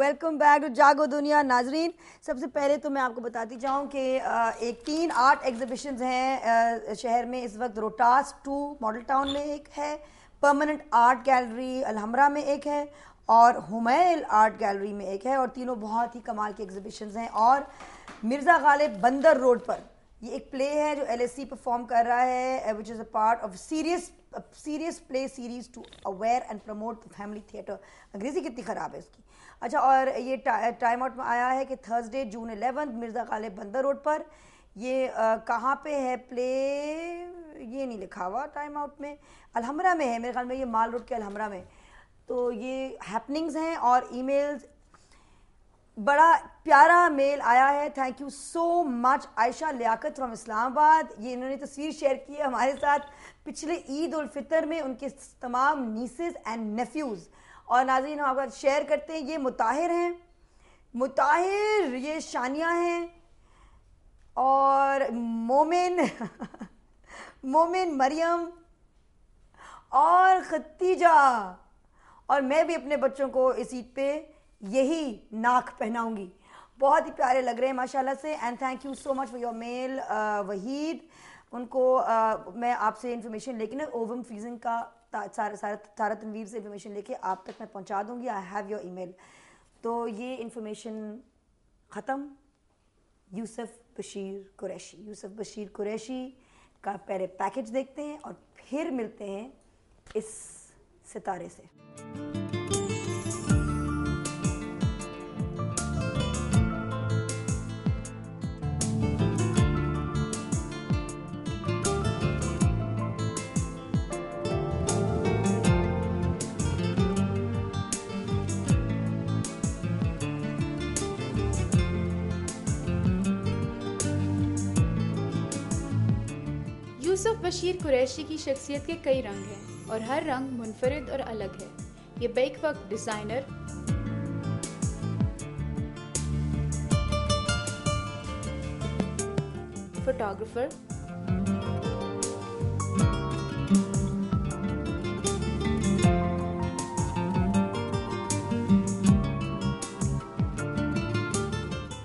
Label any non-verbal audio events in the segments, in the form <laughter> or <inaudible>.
Welcome back to जागो दुनिया नाजरीन। सबसे पहले तो मैं आपको बताती चाहूँ कि एक तीन आर्ट एग्जीबिशन हैं शहर में इस वक्त रोटास टू मॉडल टाउन में एक है परमानेंट आर्ट गैलरी अलहमरा में एक है और हुमैल आर्ट गैलरी में एक है और तीनों बहुत ही कमाल के एग्जीबिशन हैं और मिर्ज़ा गालिब बंदर रोड पर, ये एक प्ले है जो एलएससी परफॉर्म कर रहा है which is a part of serious serious play series to aware and promote family theatre अंग्रेज़ी कितनी ख़राब है इसकी। अच्छा और ये टाइम आउट में आया है कि Thursday June eleven Mirza Ghalib Bunder road पर। ये कहाँ पे है प्ले ये नहीं लिखा हुआ टाइम आउट में। अलहमरा में है, मेरे ख्याल में ये माल रोड के अलहमरा में। तो ये हैपनिंग्स हैं और ईमेल्स बड़ा प्यारा मेल आया है। Thank you so much Ayesha Liaquat from Islamabad. ये इन्होंने तस्वीर शेयर की है हमारे साथ। पिछले ईद उल फितर में उनके तमाम नीसेस एंड नेफ्यूज़ और हम आपका शेयर करते हैं, ये मुताहिर हैं। मुताहिर, ये शानिया हैं। और मोमिन <laughs> मोमिन मरियम और खतीजा और मैं भी अपने बच्चों को इस ईद पे यही नाक पहनाऊँगी। बहुत ही प्यारे लग रहे हैं, माशाल्लाह से। And thank you so much for your mail Waheed उनको uh, मैं आपसे इन्फॉर्मेशन लेके ना ओवम फीजिंग का सारा सारा सारा तनवीर से इन्फॉर्मेशन लेके आप तक मैं पहुँचा दूँगी। आई हैव योर ईमेल तो ये इन्फॉर्मेशन ख़त्म। यूसुफ बशीर कुरैशी। यूसुफ बशीर कुरैशी का पहले पैकेज देखते हैं और फिर मिलते हैं इस सितारे से। यूसुफ बशीर कुरैशी की शख्सियत के कई रंग हैं और हर रंग मुनफरद और अलग है। ये बेक वक्त डिज़ाइनर फोटोग्राफर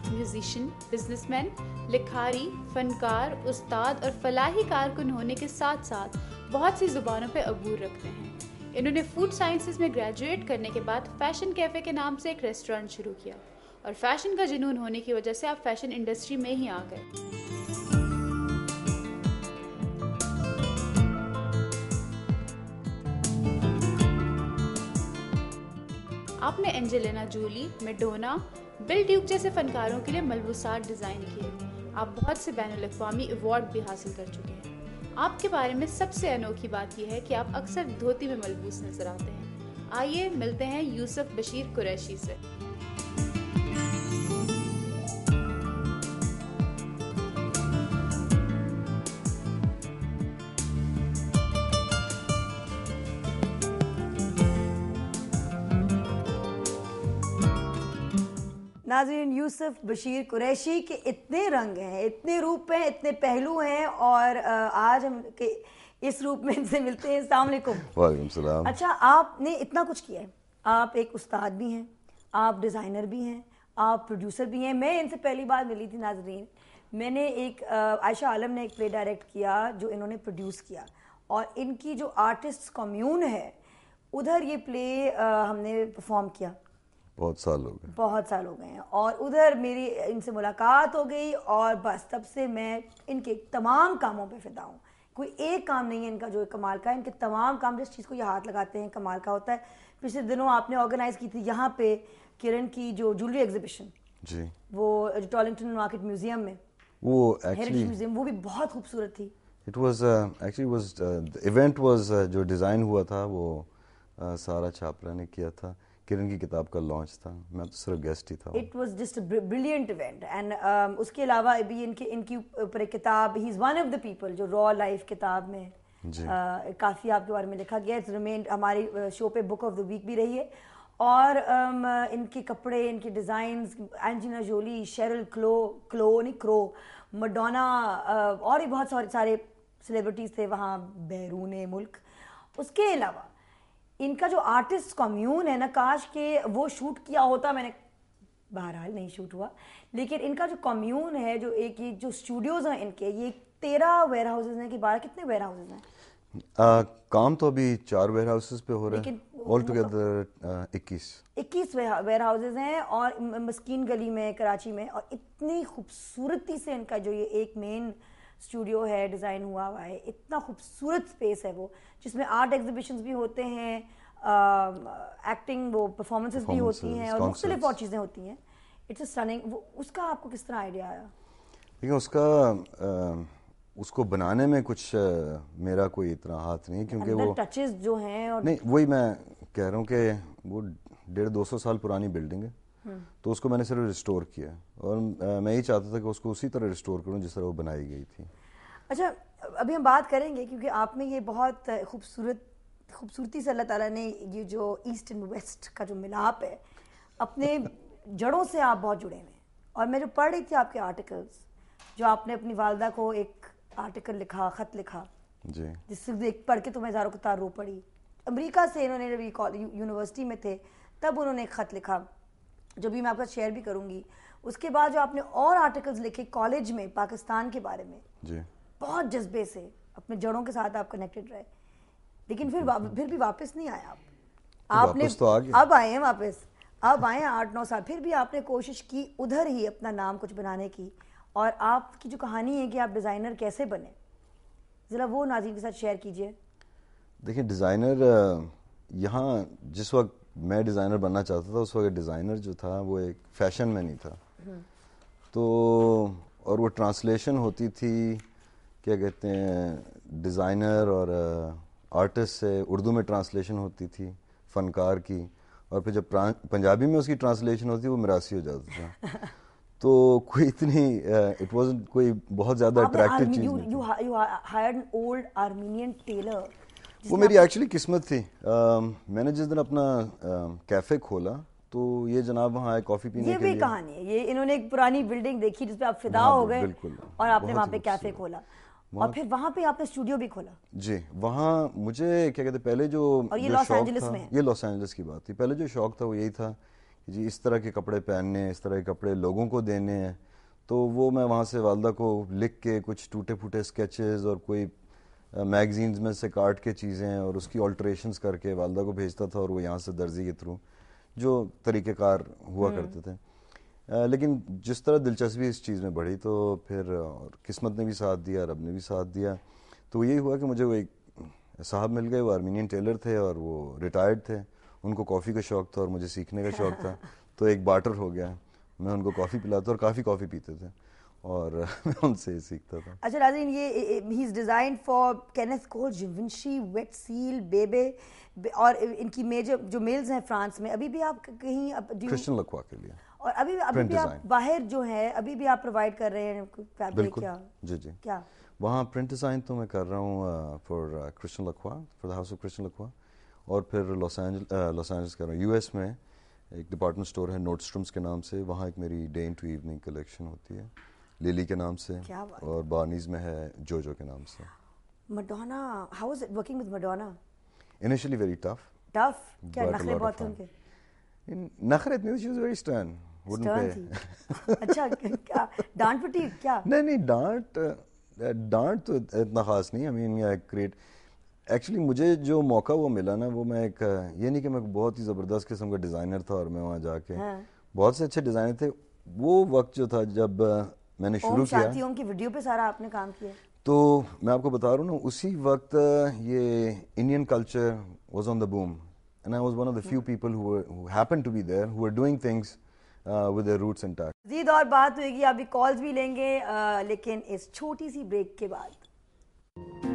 म्यूजिशियन, बिजनेसमैन लिखारी, फनकार, उस्ताद और फलाही कारकुन होने के साथ साथ बहुत सी ज़ुबानों पर अबूर रखते हैं। इन्होंने फ़ूड साइंसेज में ग्रेजुएट करने के बाद फ़ैशन कैफ़े के नाम से एक रेस्टोरेंट शुरू किया और फ़ैशन का जुनून होने की वजह से आप फ़ैशन इंडस्ट्री में ही आ गए। आपने Angelina Jolie, Madonna, Bill Duke जैसे फनकारों के लिए मलबूसात डिज़ाइन किए। आप बहुत से बैन अवी अवार्ड भी हासिल कर चुके हैं। आपके बारे में सबसे अनोखी बात यह है कि आप अक्सर धोती में मलबूस नज़र आते हैं। आइए मिलते हैं यूसुफ बशीर कुरैशी से। नाजरीन यूसुफ बशीर कुरैशी के इतने रंग हैं इतने रूप हैं इतने पहलू हैं और आज हम के इस रूप में इनसे मिलते हैं। सलाम। अच्छा आपने इतना कुछ किया है। आप एक उस्ताद भी हैं आप डिज़ाइनर भी हैं आप प्रोड्यूसर भी हैं। मैं इनसे पहली बार मिली थी नाजरीन। मैंने एक आयशा आलम ने एक प्ले डायरेक्ट किया जो इन्होंने प्रोड्यूस किया। और इनकी जो आर्टिस्ट कम्यून है उधर ये प्ले हमने परफॉर्म किया। बहुत साल हो गए। बहुत साल हो गए हैं। और उधर मेरी इनसे मुलाकात हो गई और बस तब से मैं इनके तमाम कामों पे फिदा हूँ। कोई एक काम नहीं है इनका जो कमाल का है। इनके तमाम काम जिस चीज़ को ये हाथ लगाते हैं कमाल का होता है। पिछले दिनों आपने ऑर्गेनाइज की थी यहाँ पे किरण की जो ज्वेलरी एग्जीबिशन। जी। वो टॉलिंगटन मार्केट म्यूज़ियम में। वो एक्चुअली म्यूज़ियम वो भी बहुत खूबसूरत थी। It was actually was event was जो डिज़ाइन हुआ था वो uh, सारा छापरा ने किया था। किरण की किताब का लॉन्च था। मैं तो सिर्फ़ गेस्ट ही था। It was just a brilliant event and उसके अलावा अभी इनके इनकी ऊपर एक किताब ही is one of the people जो रॉ लाइफ किताब में uh, काफ़ी आपके बारे में लिखा गया रिमेन हमारी शो uh, पे बुक ऑफ़ द वीक भी रही है। और um, इनके कपड़े इनके डिज़ाइन एंजिना जोली शेरल क्लो क्लो नहीं क्रो मडोना uh, और भी बहुत सारे सारे सेलिब्रिटीज़ थे वहाँ बैरून मुल्क। उसके अलावा इनका जो आर्टिस्ट कम्यून है ना काश के वो शूट किया होता मैंने बहरहाल नहीं शूट हुआ। लेकिन इनका जो कम्यून है जो एक ये जो स्टूडियोज हैं इनके ये तेरह वेयर हाउसेज हैं कि बारह कितने वेयर हाउसेज हैं? आ, काम तो अभी चार वेयर हाउसेज पे हो रहा है। ऑल टुगेदर इक्कीस। इक्कीस वेयर हाउसेज हैं और मस्किन गली में कराची में और इतनी खूबसूरती से इनका जो ये एक मेन स्टूडियो है डिज़ाइन हुआ हुआ है इतना खूबसूरत स्पेस है वो जिसमें आर्ट एग्जीबिशंस भी होते हैं एक्टिंग वो परफॉर्मेंसेस भी होती हैं और मुख्तलिफ़ और चीज़ें होती हैं। इट्स अ स्टनिंग वो उसका आपको किस तरह आइडिया आया? देखिए उसका आ, उसको बनाने में कुछ आ, मेरा कोई इतना हाथ नहीं क्योंकि वो टचेस जो हैं और नहीं वही मैं कह रहा हूँ कि वो डेढ़ दो सौ साल पुरानी बिल्डिंग है। तो उसको मैंने सिर्फ़ रिस्टोर किया और मैं यही चाहता था कि उसको उसी तरह रिस्टोर करूँ जिस तरह वो बनाई गई थी। अच्छा अभी हम बात करेंगे क्योंकि आप में ये बहुत खूबसूरत खूबसूरती से अल्लाह ताला ने ये जो ईस्ट एंड वेस्ट का जो मिलाप है अपने <laughs> जड़ों से आप बहुत जुड़े हुए हैं। और मैं जो पढ़ रही थी आपके आर्टिकल्स जो आपने अपनी वालदा को एक आर्टिकल लिखा ख़त लिखा जी। जिससे देख पढ़ के तो मैं ज़ारों कतार रो पड़ी। अमेरिका से इन्होंने जब यूनिवर्सिटी में थे तब उन्होंने एक ख़त लिखा। जो भी मैं आपका शेयर भी करूँगी उसके बाद जो आपने और आर्टिकल्स लिखे कॉलेज में पाकिस्तान के बारे में जी। बहुत जज्बे से अपने जड़ों के साथ आप कनेक्टेड रहे। लेकिन फिर फिर भी वापस नहीं आए आप। आपने तो अब आए हैं वापस। अब आए हैं आठ नौ साल। फिर भी आपने कोशिश की उधर ही अपना नाम कुछ बनाने की। और आपकी जो कहानी है कि आप डिज़ाइनर कैसे बने ज़रा वो नाजीन के साथ शेयर कीजिए। देखिए डिज़ाइनर यहाँ जिस वक्त मैं डिज़ाइनर बनना चाहता था उस वक्त डिज़ाइनर जो था वो एक फ़ैशन में नहीं था। तो और वो ट्रांसलेशन होती थी क्या कहते हैं डिज़ाइनर और आर्टिस्ट से उर्दू में ट्रांसलेशन होती थी फ़नकार की और फिर जब पंजाबी में उसकी ट्रांसलेशन होती वो मिरासी हो जाता था। <laughs> तो कोई इतनी इट वाज कोई बहुत ज़्यादा अट्रैक्टिव चीज़ यू नहीं you you hired an old Armenian tailor वो मेरी एक्चुअली किस्मत थी। मैंने जिस दिन अपना कैफ़े खोला तो ये जनाब वहाँ आए कॉफ़ी पीने ये के भी लिए। कहानी है। ये इन्होंने एक पुरानी बिल्डिंग देखी जिसपे आप फिदा हाँ, हो गए और आपने वहाँ पे कैफ़े खोला। और फिर वहाँ पे आपने स्टूडियो भी खोला। जी वहाँ मुझे क्या कहते पहले जो और ये लॉस एंजलिस में ये लॉस एंजलिस की बात थी। पहले जो शौक था वो यही था कि जी इस तरह के कपड़े पहनने हैं, इस तरह के कपड़े लोगों को देने हैं। तो वो मैं वहाँ से वालदा को लिख के कुछ टूटे फूटे स्केचेस और कोई मैगजीन्स में से काट के चीज़ें और उसकी ऑल्ट्रेशंस करके वालदा को भेजता था और वो यहाँ से दर्जी के थ्रू जो तरीक़ेकार हुआ हम्म। करते थे। लेकिन जिस तरह दिलचस्पी इस चीज़ में बढ़ी तो फिर और किस्मत ने भी साथ दिया रब ने भी साथ दिया। तो यही हुआ कि मुझे वो एक साहब मिल गए वो आर्मीनियन टेलर थे और वो रिटायर्ड थे। उनको कॉफ़ी का शौक था और मुझे सीखने का शौक था। <laughs> तो एक बाटर हो गया। मैं उनको कॉफ़ी पिलाता और काफ़ी कॉफ़ी पीते थे। और <laughs> मैं उनसे ही सीखता था। अच्छा नाज़रीन ये ही is design for Kenneth Cole Givenchy Wet Seal Bebe और इनकी मेजर जो मेल्स हैं फ्रांस में अभी भी आप कहीं क्रिश्चियन लखवा के लिए। और अभी अभी भी आप बाहर जो है अभी भी आप प्रोवाइड कर रहे हैं फैब्रिक बिल्कुल। क्या? जी जी। क्या? वहाँ प्रिंट डिज़ाइन तो मैं कर रहा हूँ for Christian लखवा for the house of Christian लखवा और फिर लॉस एंजल लॉस एंजल्स कर रहा हूँ। यूएस में एक डिपार्टमेंट स्टोर है नोटस्ट्रम्स के नाम से वहाँ एक मेरी day into evening collection होती है। लिली के नाम से क्या बात और बार्नीज में है जोजो के नाम से। Madonna how is it working with Madonna? Initially very tough tough क्या नखरे बहुत fun. नखरे इतनी she was very stern wouldn't pay. अच्छा <laughs> क्या डांट पटी क्या? नहीं नहीं डांट डांट तो इतना खास नहीं आई मीन या क्रिएट एक्चुअली मुझे जो मौका वो मिला ना वो मैं एक ये नहीं कि मैं बहुत ही ज़बरदस्त किस्म का डिज़ाइनर था और मैं वहाँ जाके हाँ। बहुत से अच्छे डिज़ाइनर थे। वो वक्त जो था जब मैंने शुरू किया। शांति ओम की वीडियो पे सारा आपने काम किया। तो मैं आपको बता रहा हूँ ना उसी वक्त ये Indian culture was on the boom and I was one of the few people who to be there who were doing things with their roots intact Majeed और बात होगी अभी कॉल्स भी लेंगे लेकिन इस छोटी सी ब्रेक के बाद।